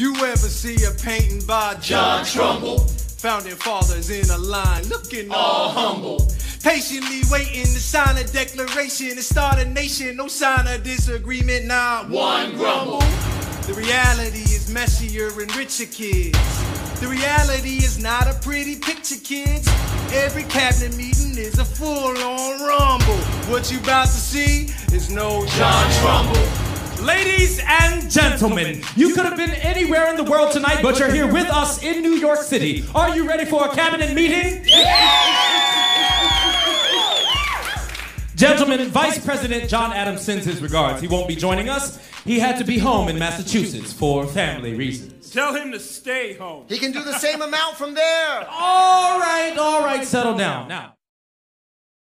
You ever see a painting by John Trumbull? Founding fathers in a line, looking all humble. Patiently waiting to sign a declaration and start a nation. No sign of disagreement, not one grumble. The reality is messier and richer kids. The reality is not a pretty picture, kids. Every cabinet meeting is a full-on rumble. What you about to see is no John Trumbull. Ladies and gentlemen, you could have been anywhere in the world tonight, but you're here with us in New York City. Are you ready for a cabinet meeting? Gentlemen, Vice President John Adams sends his regards. He won't be joining us. He had to be home in Massachusetts for family reasons. Tell him to stay home. He can do the same amount from there. All right, all right, settle down. Now,